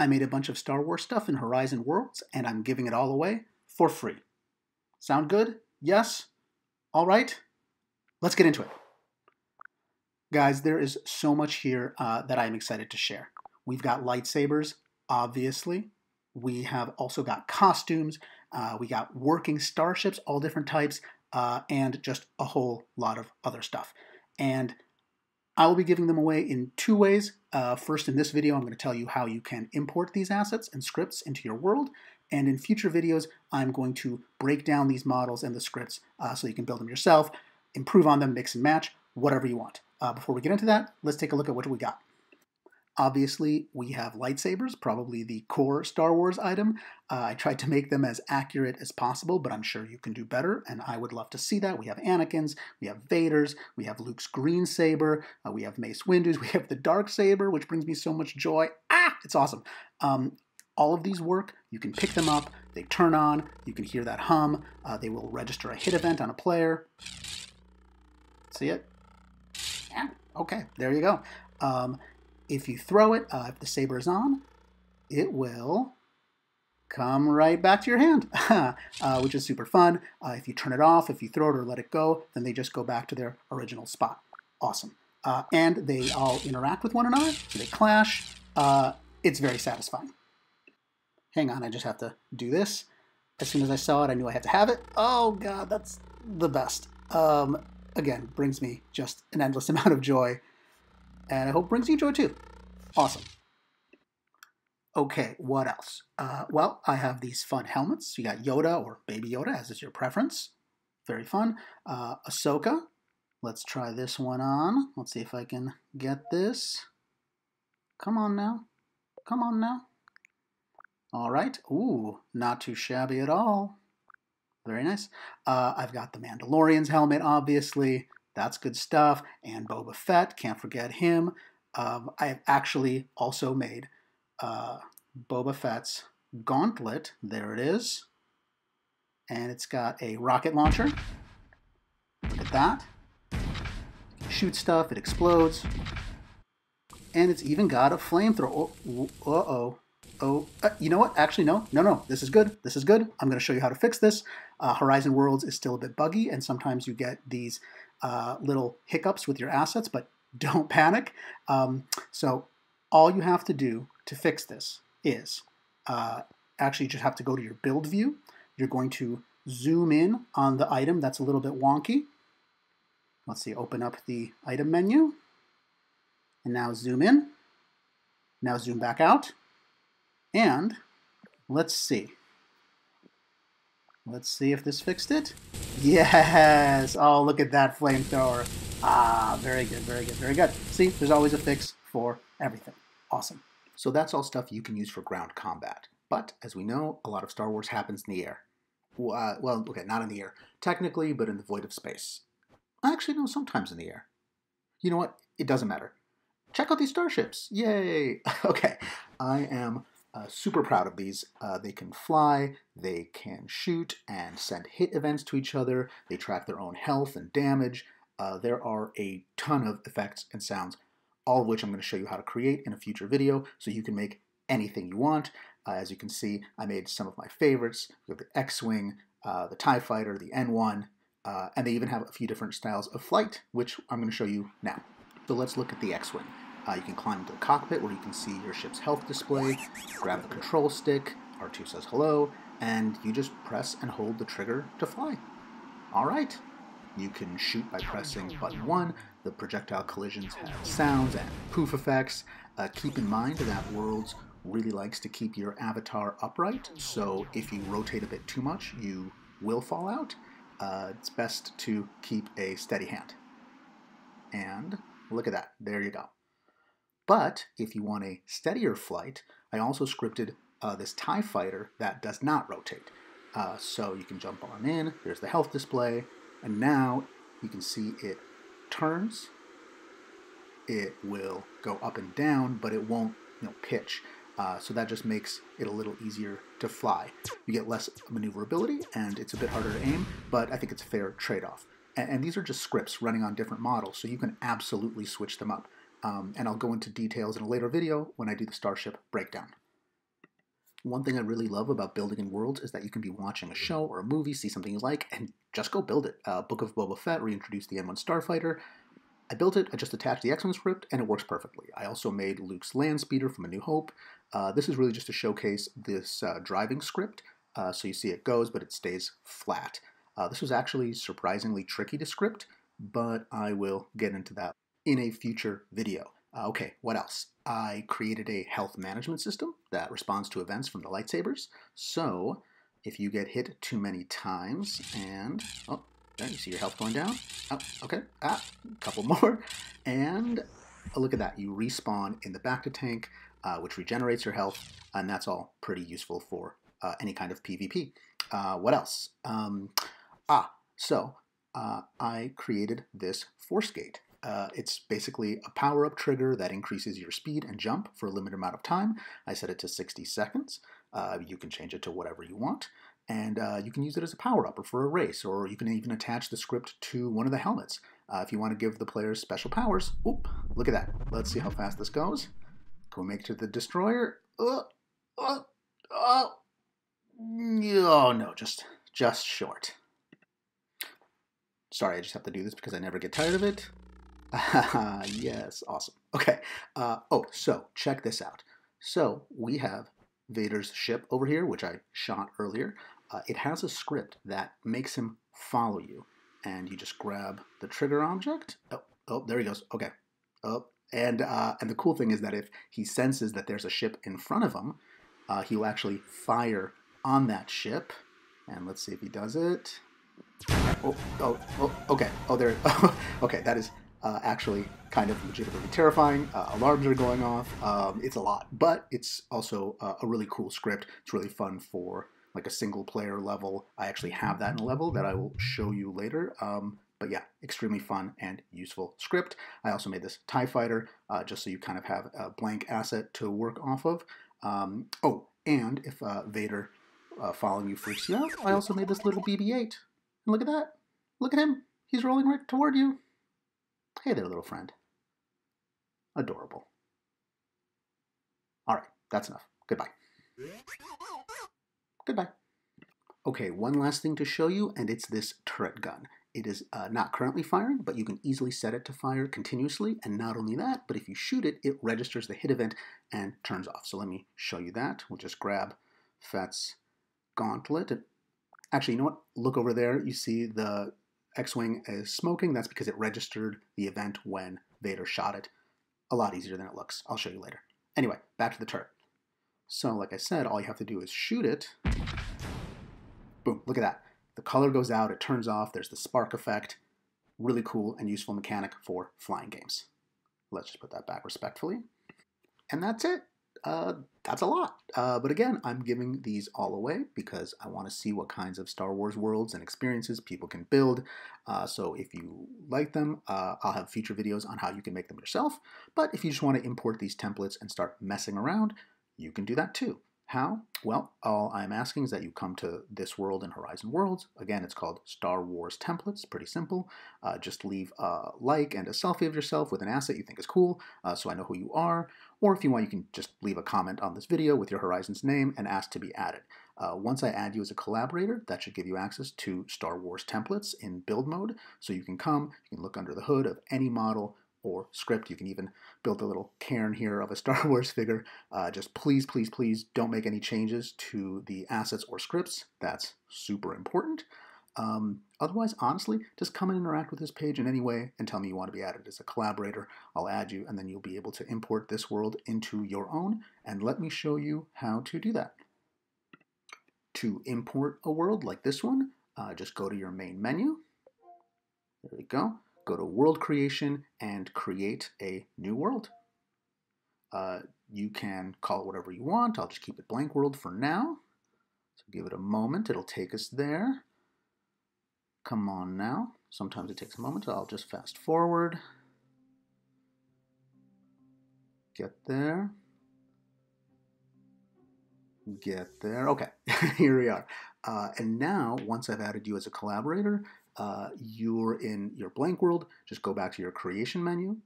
I made a bunch of Star Wars stuff in Horizon Worlds, and I'm giving it all away for free. Sound good? Yes? All right? Let's get into it. Guys, there is so much here uh, that I'm excited to share. We've got lightsabers, obviously. We have also got costumes. Uh, we got working starships, all different types, uh, and just a whole lot of other stuff. And I will be giving them away in two ways. Uh, first, in this video, I'm going to tell you how you can import these assets and scripts into your world. And in future videos, I'm going to break down these models and the scripts uh, so you can build them yourself, improve on them, mix and match, whatever you want. Uh, before we get into that, let's take a look at what we got. Obviously, we have lightsabers, probably the core Star Wars item. Uh, I tried to make them as accurate as possible, but I'm sure you can do better, and I would love to see that. We have Anakin's, we have Vader's, we have Luke's green saber, uh, we have Mace Windu's, we have the dark saber, which brings me so much joy. Ah, it's awesome. Um, all of these work. You can pick them up, they turn on, you can hear that hum. Uh, they will register a hit event on a player. See it? Yeah, okay, there you go. Um, if you throw it, uh, if the saber is on, it will come right back to your hand, uh, which is super fun. Uh, if you turn it off, if you throw it or let it go, then they just go back to their original spot. Awesome. Uh, and they all interact with one another, they clash. Uh, it's very satisfying. Hang on, I just have to do this. As soon as I saw it, I knew I had to have it. Oh god, that's the best. Um, again, brings me just an endless amount of joy and I hope brings you joy too. Awesome. Okay, what else? Uh, well, I have these fun helmets. You got Yoda or Baby Yoda, as is your preference. Very fun. Uh, Ahsoka. Let's try this one on. Let's see if I can get this. Come on now. Come on now. All right. Ooh, not too shabby at all. Very nice. Uh, I've got the Mandalorian's helmet, obviously. That's good stuff. And Boba Fett, can't forget him. Um, I have actually also made uh, Boba Fett's gauntlet. There it is. And it's got a rocket launcher. Look at that. Shoot stuff, it explodes. And it's even got a flamethrower. Oh, uh-oh. Oh, uh, you know what? Actually, no, no, no. This is good. This is good. I'm going to show you how to fix this. Uh, Horizon Worlds is still a bit buggy, and sometimes you get these uh, little hiccups with your assets, but don't panic. Um, so all you have to do to fix this is uh, actually you just have to go to your build view. You're going to zoom in on the item that's a little bit wonky. Let's see, open up the item menu. And now zoom in. Now zoom back out. And let's see. Let's see if this fixed it. Yes! Oh, look at that flamethrower. Ah, very good, very good, very good. See, there's always a fix for everything. Awesome. So that's all stuff you can use for ground combat. But, as we know, a lot of Star Wars happens in the air. Uh, well, okay, not in the air. Technically, but in the void of space. I actually, no, sometimes in the air. You know what? It doesn't matter. Check out these starships. Yay! okay, I am uh, super proud of these. Uh, they can fly, they can shoot and send hit events to each other, they track their own health and damage. Uh, there are a ton of effects and sounds, all of which I'm going to show you how to create in a future video so you can make anything you want. Uh, as you can see, I made some of my favorites. We have the X-Wing, uh, the TIE Fighter, the N1, uh, and they even have a few different styles of flight, which I'm going to show you now. So let's look at the X-Wing. Uh, you can climb into the cockpit where you can see your ship's health display, grab the control stick, R2 says hello, and you just press and hold the trigger to fly. Alright. You can shoot by pressing button 1. The projectile collisions have sounds and poof effects. Uh, keep in mind that Worlds really likes to keep your avatar upright, so if you rotate a bit too much, you will fall out. Uh, it's best to keep a steady hand. And look at that. There you go. But if you want a steadier flight, I also scripted uh, this TIE fighter that does not rotate. Uh, so you can jump on in, there's the health display, and now you can see it turns. It will go up and down, but it won't you know, pitch. Uh, so that just makes it a little easier to fly. You get less maneuverability, and it's a bit harder to aim, but I think it's a fair trade-off. And, and these are just scripts running on different models, so you can absolutely switch them up. Um, and I'll go into details in a later video when I do the Starship breakdown. One thing I really love about building in worlds is that you can be watching a show or a movie, see something you like, and just go build it. Uh, Book of Boba Fett reintroduced the N1 Starfighter. I built it, I just attached the X-Wing script, and it works perfectly. I also made Luke's land speeder from A New Hope. Uh, this is really just to showcase this uh, driving script. Uh, so you see it goes, but it stays flat. Uh, this was actually surprisingly tricky to script, but I will get into that in a future video. Uh, okay, what else? I created a health management system that responds to events from the lightsabers. So if you get hit too many times and, oh, there you see your health going down. Oh, okay, ah, a couple more. And oh, look at that, you respawn in the bacta tank, uh, which regenerates your health, and that's all pretty useful for uh, any kind of PvP. Uh, what else? Um, ah, so uh, I created this force gate. Uh, it's basically a power up trigger that increases your speed and jump for a limited amount of time. I set it to 60 seconds. Uh, you can change it to whatever you want. And uh, you can use it as a power up or for a race, or you can even attach the script to one of the helmets. Uh, if you want to give the players special powers, oop, look at that. Let's see how fast this goes. Can we make it to the destroyer? Uh, uh, uh, oh no, just just short. Sorry, I just have to do this because I never get tired of it. yes, awesome. Okay. Uh, oh, so check this out. So we have Vader's ship over here, which I shot earlier. Uh, it has a script that makes him follow you, and you just grab the trigger object. Oh, oh, there he goes. Okay. Oh, and uh, and the cool thing is that if he senses that there's a ship in front of him, uh, he will actually fire on that ship. And let's see if he does it. Oh, oh, oh, okay. Oh, there. okay, that is uh, actually kind of legitimately terrifying. Uh, alarms are going off. Um, it's a lot, but it's also uh, a really cool script. It's really fun for like a single player level. I actually have that in a level that I will show you later. Um, but yeah, extremely fun and useful script. I also made this TIE fighter uh, just so you kind of have a blank asset to work off of. Um, oh, and if uh, Vader uh, following you freaks you out, I also made this little BB-8. And look at that. Look at him. He's rolling right toward you. Hey there, little friend. Adorable. All right, that's enough. Goodbye. Goodbye. Okay, one last thing to show you, and it's this turret gun. It is uh, not currently firing, but you can easily set it to fire continuously. And not only that, but if you shoot it, it registers the hit event and turns off. So let me show you that. We'll just grab Fett's gauntlet. Actually, you know what? Look over there. You see the X-Wing is smoking. That's because it registered the event when Vader shot it. A lot easier than it looks. I'll show you later. Anyway, back to the turret. So, like I said, all you have to do is shoot it. Boom, look at that. The color goes out, it turns off, there's the spark effect. Really cool and useful mechanic for flying games. Let's just put that back respectfully. And that's it uh, that's a lot. Uh, but again, I'm giving these all away because I want to see what kinds of Star Wars worlds and experiences people can build. Uh, so if you like them, uh, I'll have future videos on how you can make them yourself. But if you just want to import these templates and start messing around, you can do that too. How? Well, all I'm asking is that you come to this world in Horizon Worlds. Again, it's called Star Wars Templates. Pretty simple. Uh, just leave a like and a selfie of yourself with an asset you think is cool uh, so I know who you are. Or if you want, you can just leave a comment on this video with your Horizons name and ask to be added. Uh, once I add you as a collaborator, that should give you access to Star Wars templates in build mode. So you can come, you can look under the hood of any model, or script. You can even build a little cairn here of a Star Wars figure. Uh, just please, please, please don't make any changes to the assets or scripts. That's super important. Um, otherwise, honestly, just come and interact with this page in any way and tell me you want to be added as a collaborator. I'll add you, and then you'll be able to import this world into your own. And let me show you how to do that. To import a world like this one, uh, just go to your main menu. There we go go to world creation and create a new world. Uh, you can call it whatever you want. I'll just keep it blank world for now. So give it a moment. It'll take us there. Come on now. Sometimes it takes a moment. I'll just fast forward. Get there. Get there. Okay, here we are. Uh, and now, once I've added you as a collaborator, uh, you're in your blank world, just go back to your creation menu.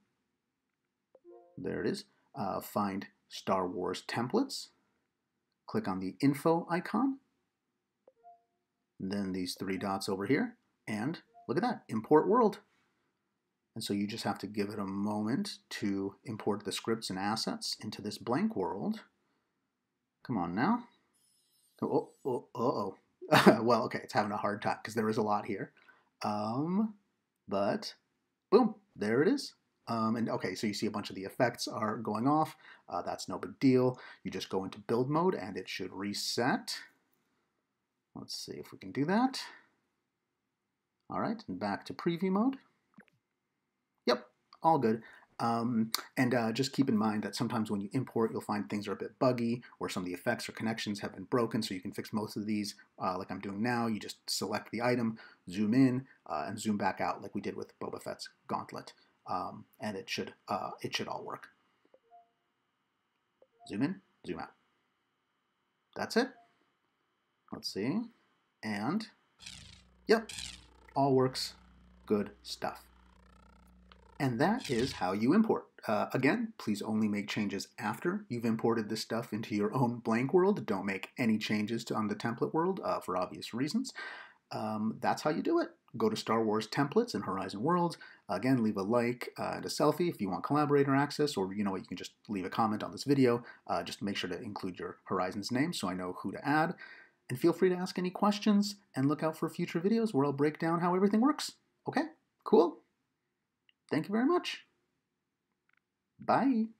There it is. Uh, find Star Wars templates. click on the info icon, then these three dots over here, and look at that, import world. And so you just have to give it a moment to import the scripts and assets into this blank world. Come on now. Oh, oh, oh, oh. well, okay, it's having a hard time because there is a lot here. Um, but boom, there it is. Um, and okay, so you see a bunch of the effects are going off. Uh, that's no big deal. You just go into build mode and it should reset. Let's see if we can do that. All right, and back to preview mode. Yep, all good. Um, and uh, just keep in mind that sometimes when you import, you'll find things are a bit buggy, or some of the effects or connections have been broken, so you can fix most of these uh, like I'm doing now. You just select the item, zoom in, uh, and zoom back out like we did with Boba Fett's gauntlet, um, and it should, uh, it should all work. Zoom in, zoom out. That's it. Let's see. And, yep, all works. Good stuff. And that is how you import. Uh, again, please only make changes after you've imported this stuff into your own blank world. Don't make any changes to on the template world uh, for obvious reasons. Um, that's how you do it. Go to Star Wars templates and Horizon Worlds. Again, leave a like uh, and a selfie if you want collaborator access, or you know what, you can just leave a comment on this video. Uh, just make sure to include your Horizon's name so I know who to add. And feel free to ask any questions and look out for future videos where I'll break down how everything works. Okay, cool. Thank you very much. Bye.